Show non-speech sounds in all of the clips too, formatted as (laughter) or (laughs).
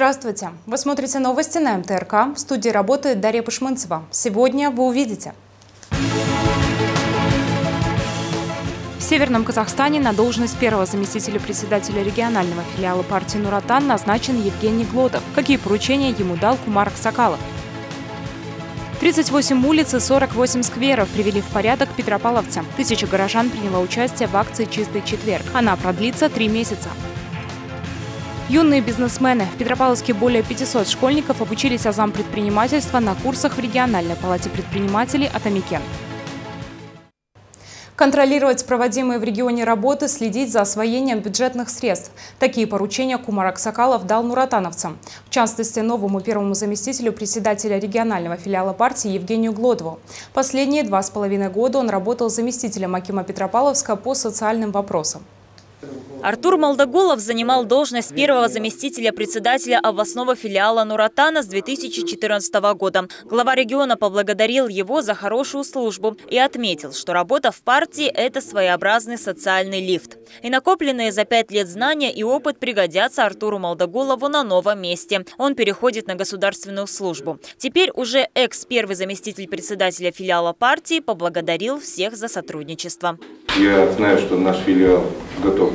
Здравствуйте! Вы смотрите новости на МТРК. В студии работает Дарья Пашманцева. Сегодня вы увидите. В Северном Казахстане на должность первого заместителя председателя регионального филиала партии «Нуратан» назначен Евгений Глотов. Какие поручения ему дал Кумар Аксакалов? 38 улиц и 48 скверов привели в порядок петропавловцы. Тысяча горожан приняла участие в акции «Чистый четверг». Она продлится три месяца. Юные бизнесмены. В Петропавловске более 500 школьников обучились азам предпринимательства на курсах в региональной палате предпринимателей «Атамикен». Контролировать проводимые в регионе работы, следить за освоением бюджетных средств. Такие поручения Кумар Аксакалов дал нуратановцам. В частности, новому первому заместителю председателя регионального филиала партии Евгению Глодову. Последние два с половиной года он работал заместителем Акима Петропавловска по социальным вопросам. Артур Молдоголов занимал должность первого заместителя председателя областного филиала Нуратана с 2014 года. Глава региона поблагодарил его за хорошую службу и отметил, что работа в партии – это своеобразный социальный лифт. И накопленные за пять лет знания и опыт пригодятся Артуру Молдоголову на новом месте. Он переходит на государственную службу. Теперь уже экс-первый заместитель председателя филиала партии поблагодарил всех за сотрудничество. Я знаю, что наш филиал готов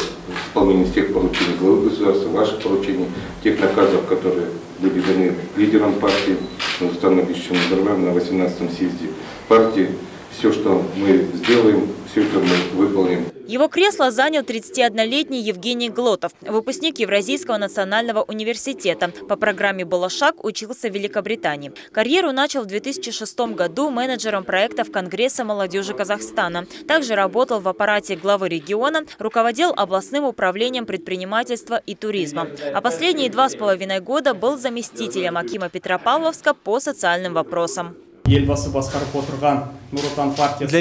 исполнение тех поручений главы государства, ваших поручений, тех наказов, которые были даны лидерам партии, Нурсултану Ильичу Назарбаеву на 18-м съезде партии. Все, что мы сделаем, все это мы выполним. Его кресло занял 31-летний Евгений Глотов, выпускник Евразийского национального университета. По программе «Балашак» учился в Великобритании. Карьеру начал в 2006 году менеджером проектов Конгресса молодежи Казахстана. Также работал в аппарате главы региона, руководил областным управлением предпринимательства и туризма. А последние два с половиной года был заместителем Акима Петропавловска по социальным вопросам. Для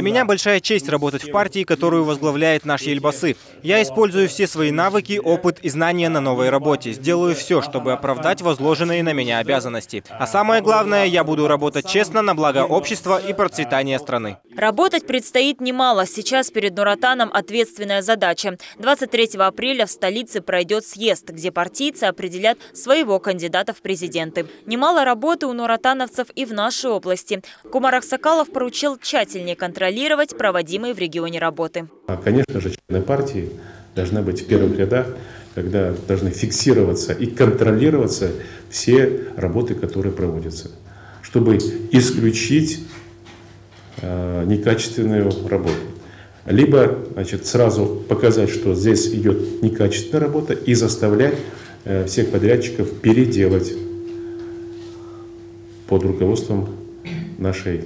меня большая честь работать в партии, которую возглавляет наш Ельбасы. Я использую все свои навыки, опыт и знания на новой работе. Сделаю все, чтобы оправдать возложенные на меня обязанности. А самое главное, я буду работать честно на благо общества и процветания страны. Работать предстоит немало. Сейчас перед Нуратаном ответственная задача. 23 апреля в столице пройдет съезд, где партийцы определят своего кандидата в президенты. Немало работы у нуратановцев и в нашей области. Кумар Аксакалов поручил тщательнее контролировать проводимые в регионе работы. А, конечно же, члены партии должны быть в первых рядах, когда должны фиксироваться и контролироваться все работы, которые проводятся, чтобы исключить э, некачественную работу. Либо значит, сразу показать, что здесь идет некачественная работа и заставлять э, всех подрядчиков переделать под руководством нашей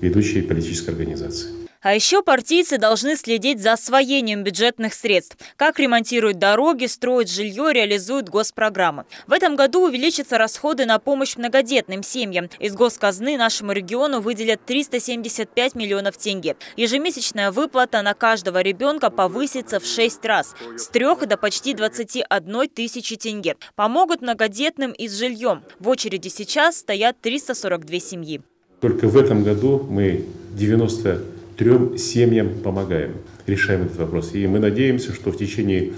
ведущей политической организации. А еще партийцы должны следить за освоением бюджетных средств. Как ремонтируют дороги, строят жилье, реализуют госпрограммы. В этом году увеличатся расходы на помощь многодетным семьям. Из госказны нашему региону выделят 375 миллионов тенге. Ежемесячная выплата на каждого ребенка повысится в 6 раз. С 3 до почти 21 тысячи тенге. Помогут многодетным и с жильем. В очереди сейчас стоят 342 семьи. Только в этом году мы 93 семьям помогаем, решаем этот вопрос. И мы надеемся, что в течение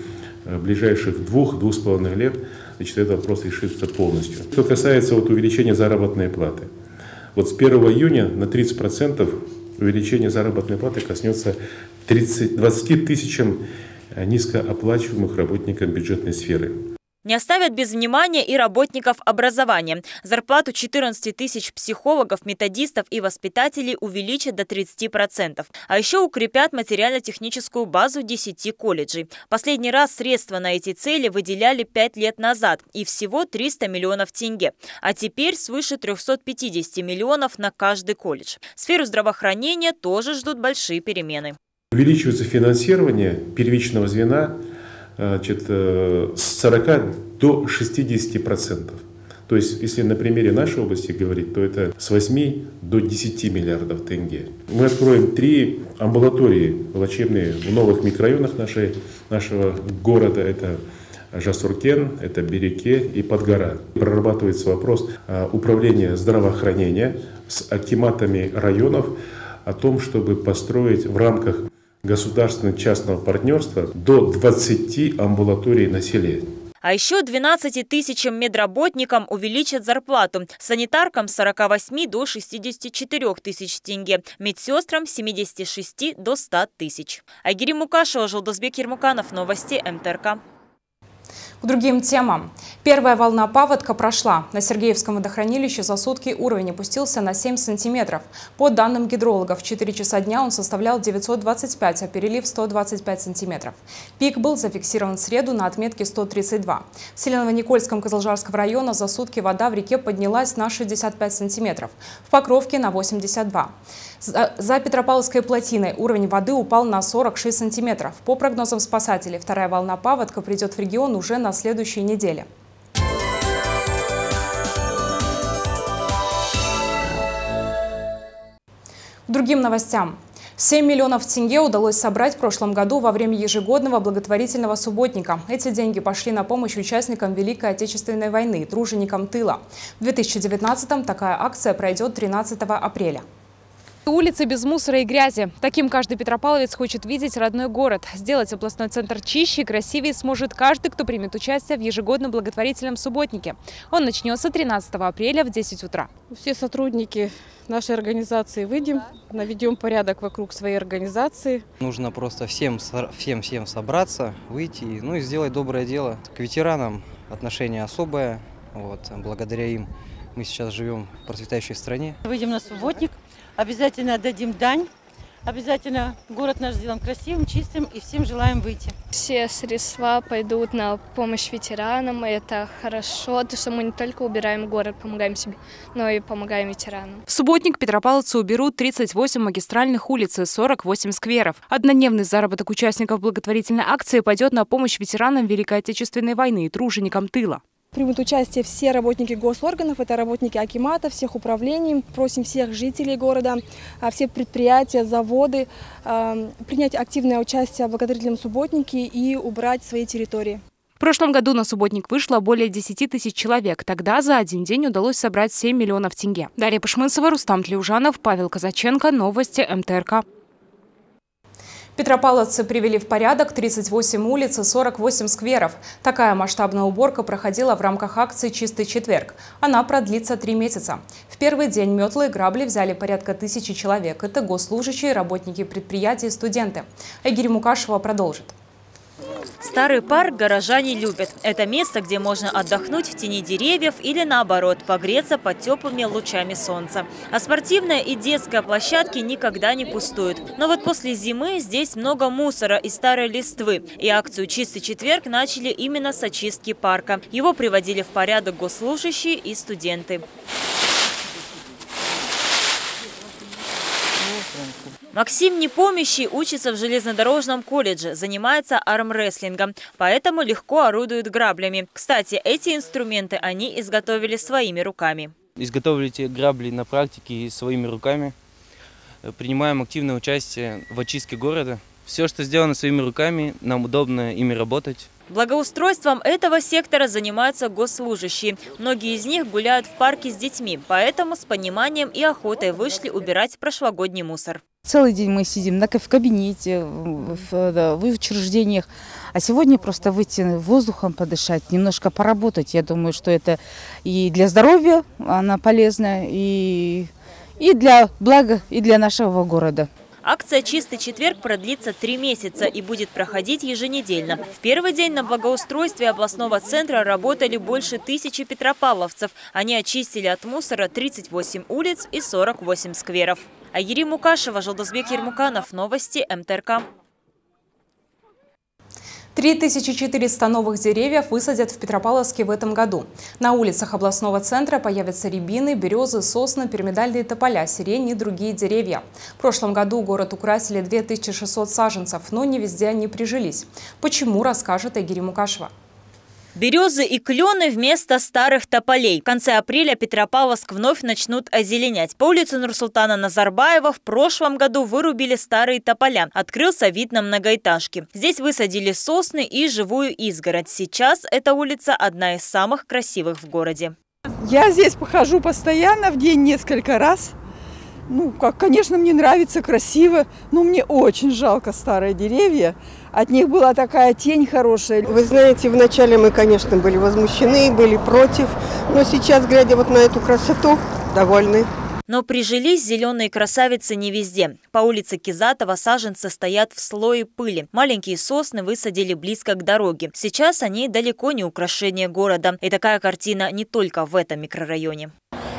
э, ближайших двух-двух с половиной лет значит, этот вопрос решится полностью. Что касается вот увеличения заработной платы. Вот с 1 июня на 30% увеличение заработной платы коснется 30, 20 тысячам низкооплачиваемых работников бюджетной сферы. Не оставят без внимания и работников образования. Зарплату 14 тысяч психологов, методистов и воспитателей увеличат до 30%. А еще укрепят материально-техническую базу 10 колледжей. Последний раз средства на эти цели выделяли 5 лет назад и всего 300 миллионов тенге. А теперь свыше 350 миллионов на каждый колледж. Сферу здравоохранения тоже ждут большие перемены. Увеличивается финансирование первичного звена значит, э, с 40 до 60 процентов. То есть, если на примере нашей области говорить, то это с 8 до 10 миллиардов тенге. Мы откроем три амбулатории лечебные в новых микрорайонах нашей, нашего города. Это Жасуркен, это Береке и Подгора. Прорабатывается вопрос а, управления здравоохранения с акиматами районов о том, чтобы построить в рамках государственно-частного партнерства до 20 амбулаторий на селе. А еще 12 тысячам медработникам увеличат зарплату. Санитаркам с 48 до 64 тысяч тенге. Медсестрам с 76 до 100 тысяч. Айгири Мукашева, Жолдозбек Ермуканов. Новости МТРК. К другим темам. Первая волна паводка прошла. На Сергеевском водохранилище за сутки уровень опустился на 7 сантиметров. По данным гидрологов, в 4 часа дня он составлял 925, а перелив 125 сантиметров. Пик был зафиксирован в среду на отметке 132. В Селеново-Никольском Козлжарского района за сутки вода в реке поднялась на 65 сантиметров. В Покровке на 82. За, за Петропавловской плотиной уровень воды упал на 46 сантиметров. По прогнозам спасателей, вторая волна паводка придет в регион уже на следующей неделе. К другим новостям. 7 миллионов тенге удалось собрать в прошлом году во время ежегодного благотворительного субботника. Эти деньги пошли на помощь участникам Великой Отечественной войны, труженикам тыла. В 2019-м такая акция пройдет 13 апреля. Улицы без мусора и грязи. Таким каждый петропавловец хочет видеть родной город. Сделать областной центр чище и красивее сможет каждый, кто примет участие в ежегодном благотворительном субботнике. Он начнется 13 апреля в 10 утра. Все сотрудники нашей организации выйдем, наведем порядок вокруг своей организации. Нужно просто всем, всем, всем собраться, выйти, ну и сделать доброе дело. К ветеранам отношение особое, вот, благодаря им мы сейчас живем в процветающей стране. Выйдем на субботник, Обязательно отдадим дань. Обязательно город наш сделаем красивым, чистым и всем желаем выйти. Все средства пойдут на помощь ветеранам. Это хорошо, то что мы не только убираем город, помогаем себе, но и помогаем ветеранам. В субботник петропавловцы уберут 38 магистральных улиц и 48 скверов. Однодневный заработок участников благотворительной акции пойдет на помощь ветеранам Великой Отечественной войны и труженикам тыла. Примут участие все работники госорганов, это работники Акимата, всех управлений. Просим всех жителей города, а, все предприятия, заводы а, принять активное участие в благотворительном субботнике и убрать свои территории. В прошлом году на субботник вышло более 10 тысяч человек. Тогда за один день удалось собрать 7 миллионов тенге. Дарья Пашмынцева, Рустам Тлеужанов, Павел Казаченко. Новости МТРК. Петропавловцы привели в порядок 38 улиц и 48 скверов. Такая масштабная уборка проходила в рамках акции «Чистый четверг». Она продлится три месяца. В первый день метлы и грабли взяли порядка тысячи человек. Это госслужащие, работники предприятий и студенты. Айгирь Мукашева продолжит. Старый парк горожане любят. Это место, где можно отдохнуть в тени деревьев или наоборот, погреться под теплыми лучами солнца. А спортивная и детская площадки никогда не пустуют. Но вот после зимы здесь много мусора и старой листвы. И акцию «Чистый четверг» начали именно с очистки парка. Его приводили в порядок госслужащие и студенты. Максим Непомнящий учится в железнодорожном колледже, занимается армрестлингом, поэтому легко орудует граблями. Кстати, эти инструменты они изготовили своими руками. Изготовили эти грабли на практике своими руками. Принимаем активное участие в очистке города. Все, что сделано своими руками, нам удобно ими работать. Благоустройством этого сектора занимаются госслужащие. Многие из них гуляют в парке с детьми, поэтому с пониманием и охотой вышли убирать прошлогодний мусор. Целый день мы сидим в кабинете, в, в учреждениях. А сегодня просто выйти воздухом подышать, немножко поработать. Я думаю, что это и для здоровья она полезна, и, и для блага, и для нашего города. Акция «Чистый четверг» продлится три месяца и будет проходить еженедельно. В первый день на благоустройстве областного центра работали больше тысячи петропавловцев. Они очистили от мусора 38 улиц и 48 скверов. Айгири Мукашева, Жолдозбек Ермуканов. Новости МТРК. 3400 новых деревьев высадят в Петропавловске в этом году. На улицах областного центра появятся рябины, березы, сосны, пирамидальные тополя, сирень и другие деревья. В прошлом году город украсили 2600 саженцев, но не везде они прижились. Почему, расскажет Айгири Мукашева. Березы и клены вместо старых тополей. В конце апреля Петропавловск вновь начнут озеленять. По улице Нурсултана Назарбаева в прошлом году вырубили старые тополя. Открылся вид на многоэтажки. Здесь высадили сосны и живую изгородь. Сейчас эта улица одна из самых красивых в городе. Я здесь похожу постоянно, в день несколько раз. Ну, как, конечно, мне нравится, красиво, но мне очень жалко старые деревья. От них была такая тень хорошая. Вы знаете, вначале мы, конечно, были возмущены, были против, но сейчас, глядя вот на эту красоту, довольны. Но прижились зеленые красавицы не везде. По улице Кизатова саженцы стоят в слое пыли. Маленькие сосны высадили близко к дороге. Сейчас они далеко не украшение города. И такая картина не только в этом микрорайоне.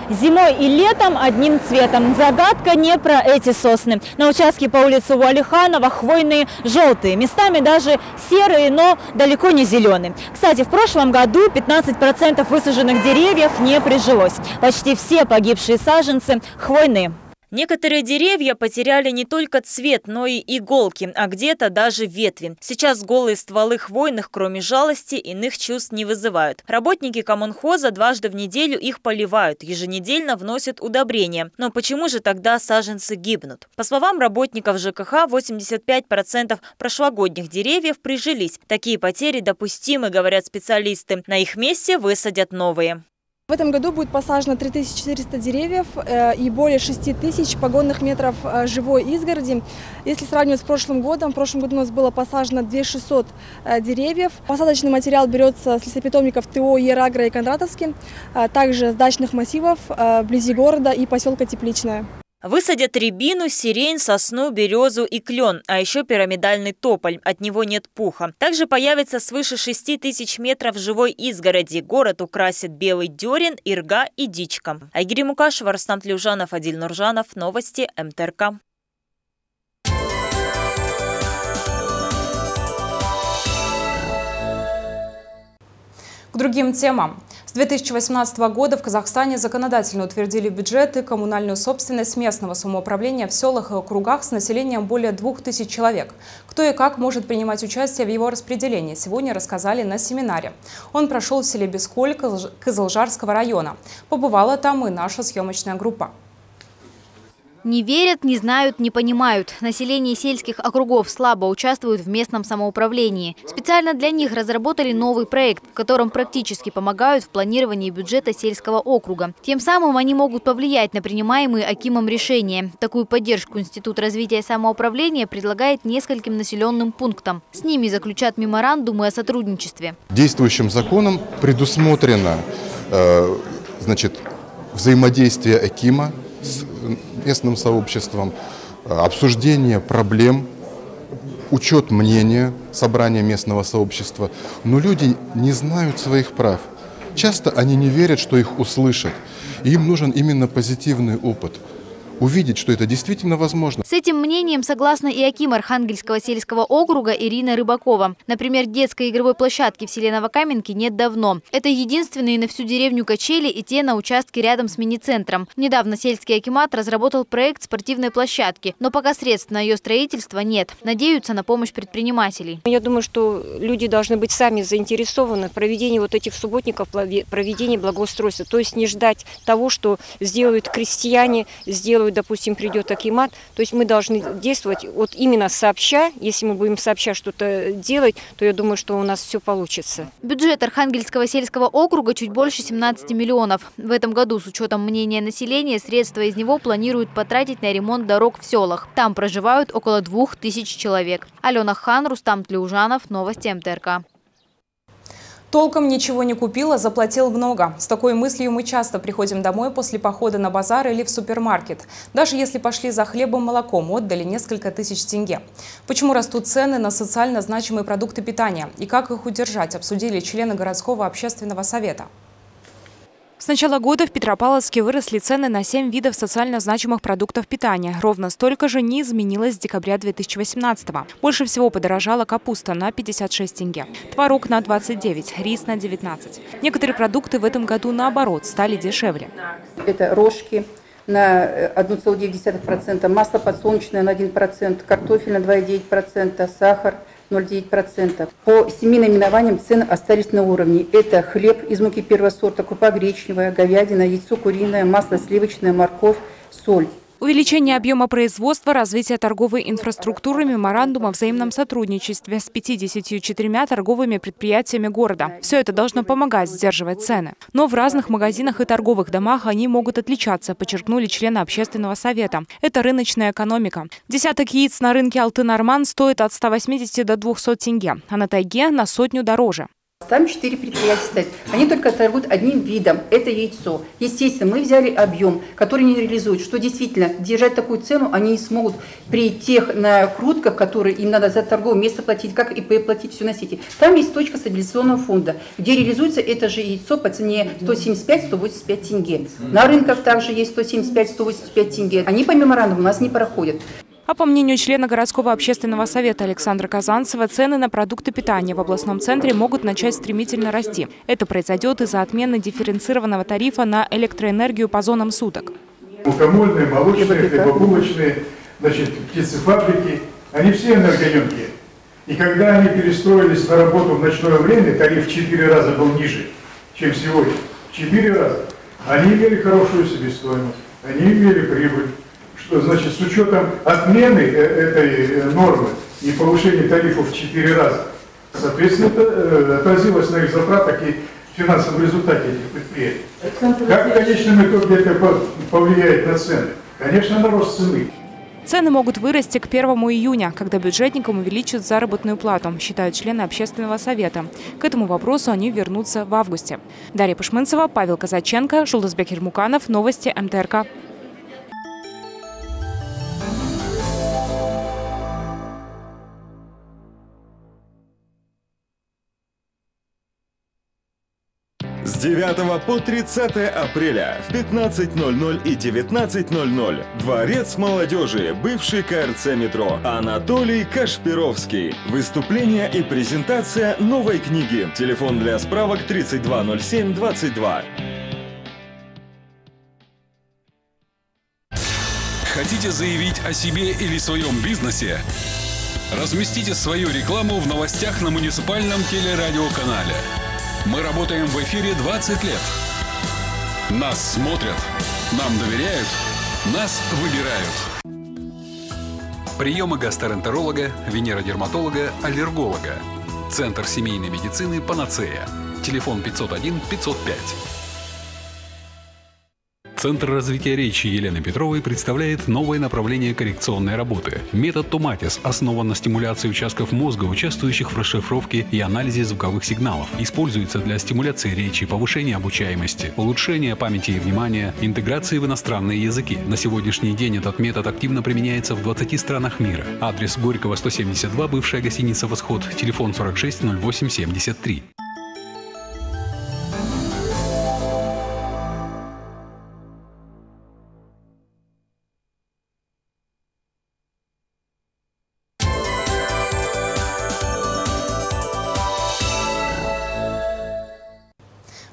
Зимой и летом одним цветом. Загадка не про эти сосны. На участке по улице Уалиханова хвойные желтые, местами даже серые, но далеко не зеленые. Кстати, в прошлом году 15% высаженных деревьев не прижилось. Почти все погибшие саженцы хвойные. Некоторые деревья потеряли не только цвет, но и иголки, а где-то даже ветви. Сейчас голые стволы хвойных, кроме жалости, иных чувств не вызывают. Работники коммунхоза дважды в неделю их поливают, еженедельно вносят удобрения. Но почему же тогда саженцы гибнут? По словам работников ЖКХ, 85% прошлогодних деревьев прижились. Такие потери допустимы, говорят специалисты. На их месте высадят новые. В этом году будет посажено 3400 деревьев э, и более 6000 погонных метров э, живой изгороди. Если сравнивать с прошлым годом, в прошлом году у нас было посажено 2600 э, деревьев. Посадочный материал берется с лесопитомников ТО Ерагра и Кондратовский, также с дачных массивов вблизи города и поселка Тепличное. Высадят рябину, сирень, сосну, березу и клен, а еще пирамидальный тополь. От него нет пуха. Также появится свыше 6 тысяч метров живой изгороди. Город украсит белый дерен, ирга и дичка. Айгири Мукашева, Рустам Тлюжанов, Адиль Нуржанов. Новости МТРК. К другим темам. С 2018 года в Казахстане законодательно утвердили бюджеты коммунальную собственность местного самоуправления в селах и округах с населением более 2000 человек. Кто и как может принимать участие в его распределении, сегодня рассказали на семинаре. Он прошел в селе Бесколь Кызылжарского района. Побывала там и наша съемочная группа. Не верят, не знают, не понимают. Население сельских округов слабо участвует в местном самоуправлении. Специально для них разработали новый проект, в котором практически помогают в планировании бюджета сельского округа. Тем самым они могут повлиять на принимаемые Акимом решения. Такую поддержку Институт развития самоуправления предлагает нескольким населенным пунктам. С ними заключат меморандумы о сотрудничестве. Действующим законом предусмотрено э, значит, взаимодействие Акима с местным сообществом, э, обсуждение проблем, учет мнения, собрание местного сообщества. Но люди не знают своих прав. Часто они не верят, что их услышат. И им нужен именно позитивный опыт – увидеть, что это действительно возможно. С этим мнением согласна и Аким Архангельского сельского округа Ирина Рыбакова. Например, детской игровой площадки в селе Новокаменке нет давно. Это единственные на всю деревню качели и те на участке рядом с мини-центром. Недавно сельский Акимат разработал проект спортивной площадки, но пока средств на ее строительство нет. Надеются на помощь предпринимателей. Я думаю, что люди должны быть сами заинтересованы в проведении вот этих субботников, проведении благоустройства. То есть не ждать того, что сделают крестьяне, сделают делают, допустим, придет Акимат, то есть мы должны действовать вот именно сообща. Если мы будем сообща что-то делать, то я думаю, что у нас все получится. Бюджет Архангельского сельского округа чуть больше 17 миллионов. В этом году, с учетом мнения населения, средства из него планируют потратить на ремонт дорог в селах. Там проживают около двух тысяч человек. Алена Хан, Рустам Тлеужанов, Новости МТРК. Толком ничего не купила, заплатил много. С такой мыслью мы часто приходим домой после похода на базар или в супермаркет. Даже если пошли за хлебом молоком, отдали несколько тысяч тенге. Почему растут цены на социально значимые продукты питания и как их удержать, обсудили члены городского общественного совета. С начала года в Петропавловске выросли цены на 7 видов социально значимых продуктов питания. Ровно столько же не изменилось с декабря 2018 -го. Больше всего подорожала капуста на 56 тенге, творог на 29, рис на 19. Некоторые продукты в этом году, наоборот, стали дешевле. Это рожки на 1,9%, масло подсолнечное на 1%, картофель на 2,9%, сахар – 0,9%. По семи наименованиям цены остались на уровне. Это хлеб из муки первого сорта, крупа гречневая, говядина, яйцо куриное, масло сливочное, морковь, соль. Увеличение объема производства, развитие торговой инфраструктуры, меморандум о взаимном сотрудничестве с 54 торговыми предприятиями города. Все это должно помогать сдерживать цены. Но в разных магазинах и торговых домах они могут отличаться, подчеркнули члены общественного совета. Это рыночная экономика. Десяток яиц на рынке Алтын-Арман стоит от 180 до 200 тенге, а на тайге на сотню дороже. Там четыре предприятия стоят. Они только торгуют одним видом. Это яйцо. Естественно, мы взяли объем, который не реализуют. Что действительно, держать такую цену они не смогут при тех накрутках, которые им надо за торговое место платить, как и платить все на сети. Там есть точка стабилизационного фонда, где реализуется это же яйцо по цене 175-185 тенге. На рынках также есть 175-185 тенге. Они по меморандуму у нас не проходят. А по мнению члена городского общественного совета Александра Казанцева, цены на продукты питания в областном центре могут начать стремительно расти. Это произойдет из-за отмены дифференцированного тарифа на электроэнергию по зонам суток. Мукомольные, молочные, хлебобулочные, значит, птицефабрики, они все энергоемкие. И когда они перестроились на работу в ночное время, тариф в 4 раза был ниже, чем сегодня. В 4 раза. Они имели хорошую себестоимость, они имели прибыль что значит с учетом отмены э, этой э, нормы и повышения тарифов в 4 раза, соответственно, это э, отразилось на их затратах и финансовом результате этих предприятий. Как в конечном итоге это повлияет на цены? Конечно, на рост цены. Цены могут вырасти к 1 июня, когда бюджетникам увеличат заработную плату, считают члены общественного совета. К этому вопросу они вернутся в августе. Дарья Пашмынцева, Павел Казаченко, Жулдасбек Ермуканов. Новости МТРК. 9 по 30 апреля в 15.00 и 19.00 Дворец молодежи, бывший КРЦ метро, Анатолий Кашпировский. Выступление и презентация новой книги. Телефон для справок 320722. Хотите заявить о себе или своем бизнесе? Разместите свою рекламу в новостях на муниципальном телерадиоканале. Мы работаем в эфире 20 лет. Нас смотрят, нам доверяют, нас выбирают. Приемы гастроэнтеролога, венеродерматолога, аллерголога. Центр семейной медицины «Панацея». Телефон 501 505. Центр развития речи Елены Петровой представляет новое направление коррекционной работы. Метод Томатис основан на стимуляции участков мозга, участвующих в расшифровке и анализе звуковых сигналов. Используется для стимуляции речи, повышения обучаемости, улучшения памяти и внимания, интеграции в иностранные языки. На сегодняшний день этот метод активно применяется в 20 странах мира. Адрес Горького 172, бывшая гостиница «Восход», телефон 46 08 73.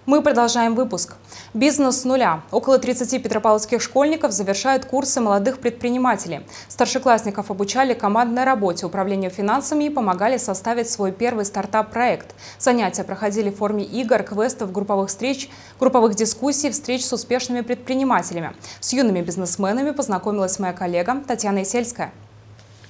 Мы продолжаем выпуск. Бизнес с нуля. Около 30 петропавловских школьников завершают курсы молодых предпринимателей. Старшеклассников обучали командной работе, управлению финансами и помогали составить свой первый стартап-проект. Занятия проходили в форме игр, квестов, групповых встреч, групповых дискуссий, встреч с успешными предпринимателями. С юными бизнесменами познакомилась моя коллега Татьяна Исельская.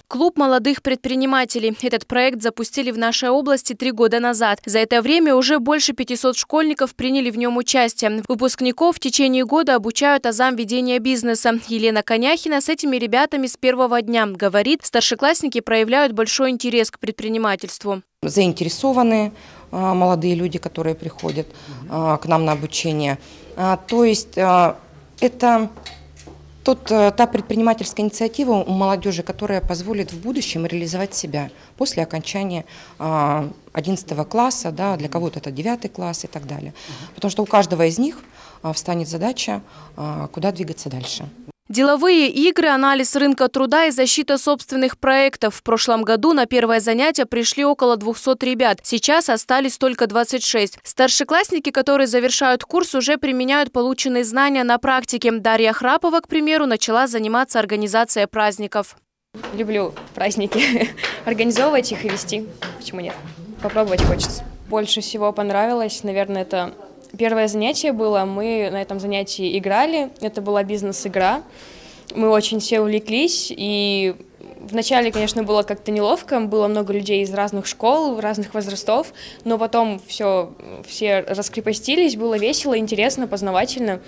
Клуб молодых предпринимателей. Этот проект запустили в нашей области три года назад. За это время уже больше 500 школьников приняли в нем участие. Выпускников в течение года обучают азам ведения бизнеса. Елена Коняхина с этими ребятами с первого дня. Говорит, старшеклассники проявляют большой интерес к предпринимательству. Заинтересованные а, молодые люди, которые приходят а, к нам на обучение. А, то есть это тот, э, та предпринимательская инициатива у молодежи, которая позволит в будущем реализовать себя после окончания 11 а, класса, да, для кого-то это 9 класс и так далее. Потому что у каждого из них а, встанет задача, а, куда двигаться дальше. Деловые игры, анализ рынка труда и защита собственных проектов. В прошлом году на первое занятие пришли около 200 ребят. Сейчас остались только 26. Старшеклассники, которые завершают курс, уже применяют полученные знания на практике. Дарья Храпова, к примеру, начала заниматься организацией праздников. Люблю праздники. (laughs) Организовывать их и вести. Почему нет? Попробовать хочется. Больше всего понравилось, наверное, это Первое занятие было, мы на этом занятии играли, это была бизнес-игра. мы очень все увлеклись, и Вначале, конечно, было как-то неловко, было много людей из разных школ, разных возрастов, но потом все, все раскрепостились, было весело, интересно, познавательно.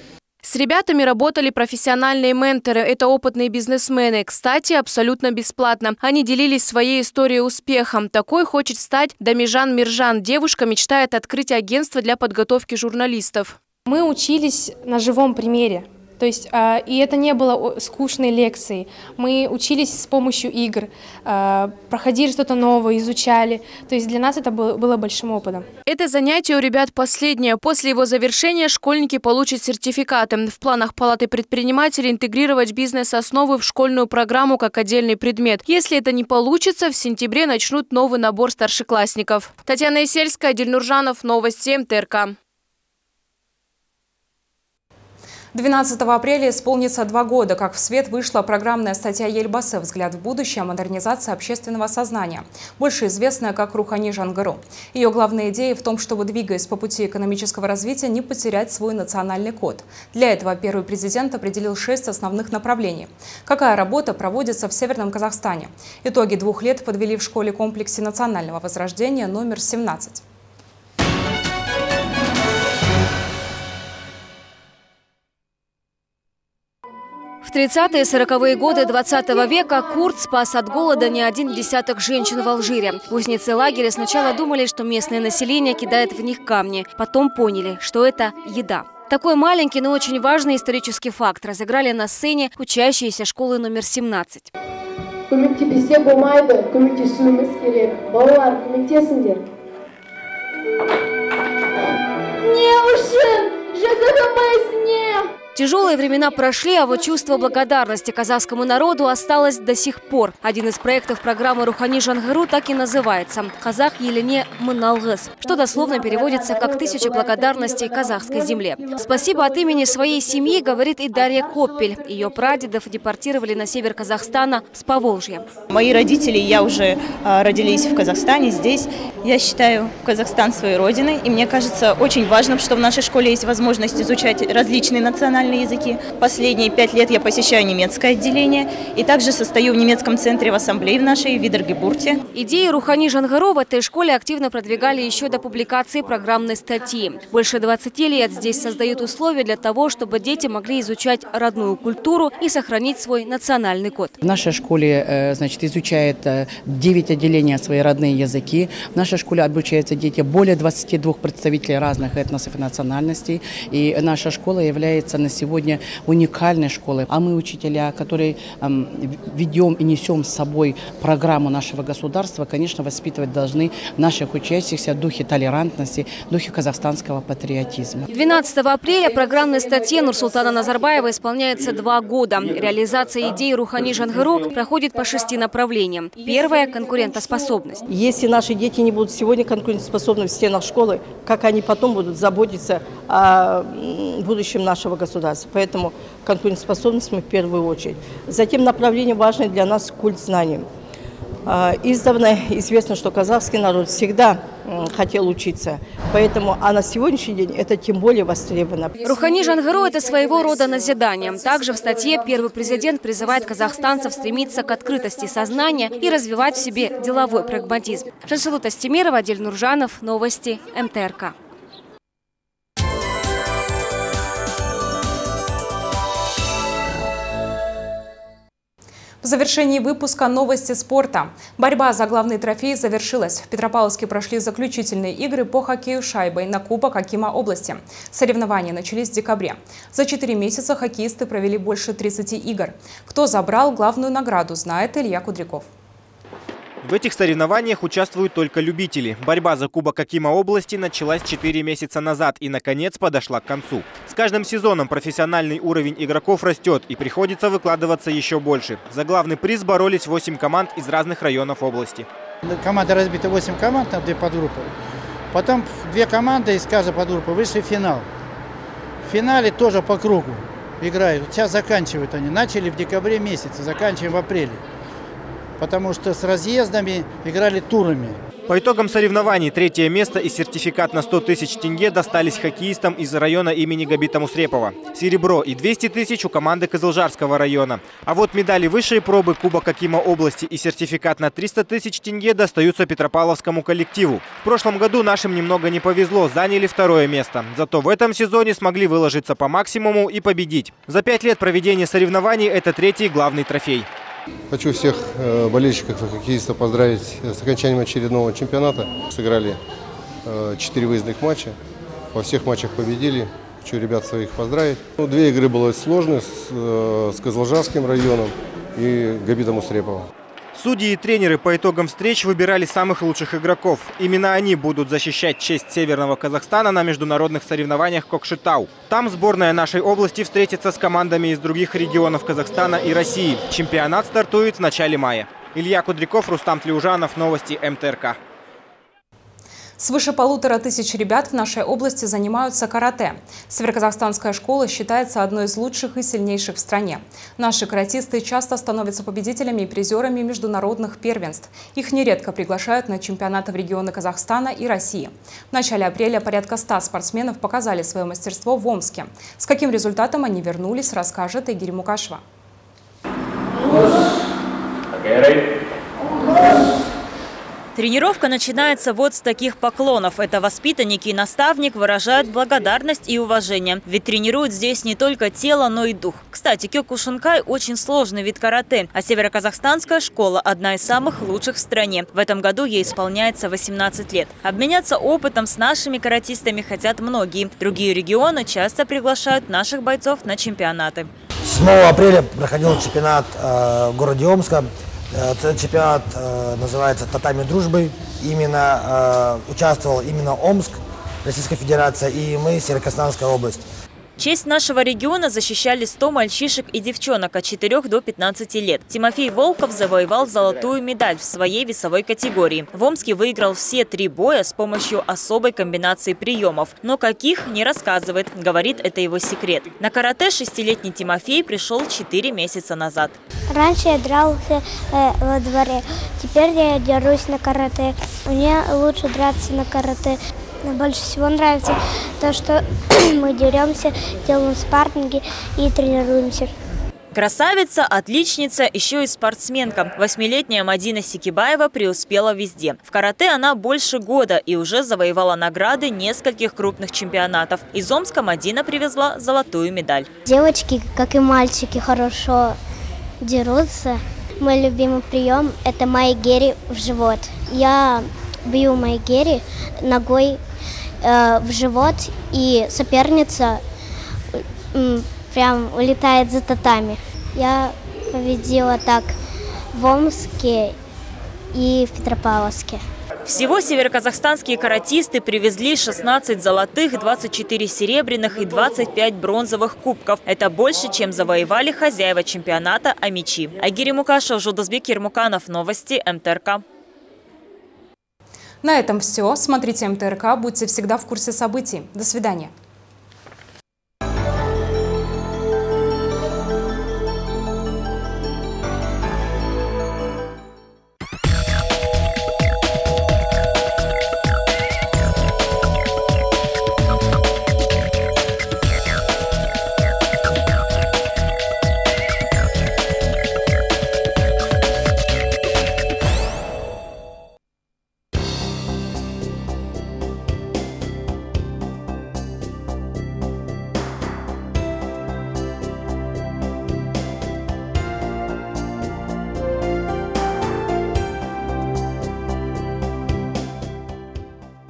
С ребятами работали профессиональные менторы. Это опытные бизнесмены. Кстати, абсолютно бесплатно. Они делились своей историей успеха. Такой хочет стать Дамижан Миржан. Девушка мечтает открыть агентство для подготовки журналистов. Мы учились на живом примере. То есть, э, и это не было скучной лекцией. Мы учились с помощью игр, э, проходили что-то новое, изучали. То есть для нас это было, большим опытом. Это занятие у ребят последнее. После его завершения школьники получат сертификаты. В планах Палаты предпринимателей интегрировать бизнес-основы в школьную программу как отдельный предмет. Если это не получится, в сентябре начнут новый набор старшеклассников. Татьяна Исельская, Дельнуржанов, Новости МТРК. 12 апреля исполнится два года, как в свет вышла программная статья Ельбасы «Взгляд в будущее. Модернизация общественного сознания», больше известная как Рухани Жангару. Ее главная идея в том, чтобы, двигаясь по пути экономического развития, не потерять свой национальный код. Для этого первый президент определил шесть основных направлений. Какая работа проводится в Северном Казахстане? Итоги двух лет подвели в школе-комплексе национального возрождения номер 17. 30-е и 40-е годы 20 века Курт спас от голода не один десяток женщин в Алжире. Узницы лагеря сначала думали, что местное население кидает в них камни. Потом поняли, что это еда. Такой маленький, но очень важный исторический факт разыграли на сцене учащиеся школы номер 17. көмектепесе болмайды Тяжелые времена прошли, а вот чувство благодарности казахскому народу осталось до сих пор. Один из проектов программы «Рухани Жангару» так и называется «Казах Елене Мыналгыс», что дословно переводится как «Тысяча благодарностей казахской земле». Спасибо от имени своей семьи, говорит и Дарья Коппель. Ее прадедов депортировали на север Казахстана с Поволжья. Мои родители, я уже а, родились в Казахстане, здесь. Я считаю Казахстан своей родиной, и мне кажется очень важным, что в нашей школе есть возможность изучать различные национальные национальные языки. Последние пять лет я посещаю немецкое отделение и также состою в немецком центре в ассамблее в нашей Видергебурте. Идеи Рухани Жангаро в этой школе активно продвигали еще до публикации программной статьи. Больше 20 лет здесь создают условия для того, чтобы дети могли изучать родную культуру и сохранить свой национальный код. В нашей школе э, значит, изучает 9 э, отделений свои родные языки. В нашей школе обучаются дети более 22 представителей разных этносов и национальностей. И наша школа является на сегодня уникальной школы. А мы, учителя, которые ведем и несем с собой программу нашего государства, конечно, воспитывать должны наших учащихся в духе толерантности, духе казахстанского патриотизма. 12 апреля программной статье Нурсултана Назарбаева исполняется два года. Реализация идеи Рухани Жангару проходит по шести направлениям. Первое – конкурентоспособность. Если наши дети не будут сегодня конкурентоспособны в стенах школы, как они потом будут заботиться о будущем нашего государства? Государства. Поэтому конкурентоспособность мы в первую очередь. Затем направление важное для нас – культ знаний. А, издавна известно, что казахский народ всегда хотел учиться. Поэтому, а на сегодняшний день это тем более востребовано. Рухани Жангару – это своего рода назидание. Также в статье первый президент призывает казахстанцев стремиться к открытости сознания и развивать в себе деловой прагматизм. Жансулу Тастемирова, Адель Нуржанов, Новости, МТРК. В завершении выпуска новости спорта. Борьба за главный трофей завершилась. В Петропавловске прошли заключительные игры по хоккею шайбой на Кубок Акима области. Соревнования начались в декабре. За четыре месяца хоккеисты провели больше 30 игр. Кто забрал главную награду, знает Илья Кудряков. В этих соревнованиях участвуют только любители. Борьба за Кубок Акима области началась 4 месяца назад и, наконец, подошла к концу. С каждым сезоном профессиональный уровень игроков растет и приходится выкладываться еще больше. За главный приз боролись 8 команд из разных районов области. Команда разбита 8 команд на две подгруппы. Потом две команды из каждой подгруппы вышли в финал. В финале тоже по кругу играют. Сейчас заканчивают они. Начали в декабре месяце, заканчиваем в апреле потому что с разъездами играли турами. По итогам соревнований третье место и сертификат на 100 тысяч тенге достались хоккеистам из района имени Габита Мусрепова. Серебро и 200 тысяч у команды Козылжарского района. А вот медали высшей пробы Кубок Акима области и сертификат на 300 тысяч тенге достаются Петропавловскому коллективу. В прошлом году нашим немного не повезло, заняли второе место. Зато в этом сезоне смогли выложиться по максимуму и победить. За пять лет проведения соревнований это третий главный трофей. Хочу всех э, болельщиков и хоккеистов поздравить с окончанием очередного чемпионата. Сыграли 4 э, выездных матча. Во всех матчах победили. Хочу ребят своих поздравить. Ну, две игры было сложные с, э, с Козложарским районом и Габитом Усреповым. Судьи и тренеры по итогам встреч выбирали самых лучших игроков. Именно они будут защищать честь Северного Казахстана на международных соревнованиях Кокшетау. Там сборная нашей области встретится с командами из других регионов Казахстана и России. Чемпионат стартует в начале мая. Илья Кудряков, Рустам Тлеужанов, Новости МТРК. Свыше полутора тысяч ребят в нашей области занимаются карате. Североказахстанская школа считается одной из лучших и сильнейших в стране. Наши каратисты часто становятся победителями и призерами международных первенств. Их нередко приглашают на чемпионаты в регионы Казахстана и России. В начале апреля порядка 100 спортсменов показали свое мастерство в Омске. С каким результатом они вернулись, расскажет Игорь Мукашева. Okay, Тренировка начинается вот с таких поклонов. Это воспитанники и наставник выражают благодарность и уважение. Ведь тренируют здесь не только тело, но и дух. Кстати, кёкушинкай – очень сложный вид карате, а североказахстанская школа – одна из самых лучших в стране. В этом году ей исполняется 18 лет. Обменяться опытом с нашими каратистами хотят многие. Другие регионы часто приглашают наших бойцов на чемпионаты. 7 апреля проходил чемпионат э, в городе Омска. Этот чемпионат э, называется «Татами дружбы». Именно э, участвовал именно Омск, Российская Федерация и мы, Северокостанская область. Честь нашего региона защищали 100 мальчишек и девчонок от 4 до 15 лет. Тимофей Волков завоевал золотую медаль в своей весовой категории. В Омске выиграл все три боя с помощью особой комбинации приемов. Но каких, не рассказывает. Говорит, это его секрет. На карате шестилетний Тимофей пришел 4 месяца назад. Раньше я дрался э, во дворе. Теперь я дерусь на карате. Мне лучше драться на карате. Мне больше всего нравится то, что (clears throat) мы деремся, делаем спарринги и тренируемся. Красавица, отличница, еще и спортсменка. Восьмилетняя Мадина Сикибаева преуспела везде. В карате она больше года и уже завоевала награды нескольких крупных чемпионатов. Из Омска Мадина привезла золотую медаль. Девочки, как и мальчики, хорошо дерутся. Мой любимый прием – это майгери в живот. Я бью майгери ногой э, в живот, и соперница э, прям улетает за татами. Я победила так в Омске и в Петропавловске. Всего североказахстанские каратисты привезли 16 золотых, 24 серебряных и 25 бронзовых кубков. Это больше, чем завоевали хозяева чемпионата Амичи. Агири Мукашев, Жудазбек Ермуканов. Новости МТРК. На этом все. Смотрите МТРК, будьте всегда в курсе событий. До свидания.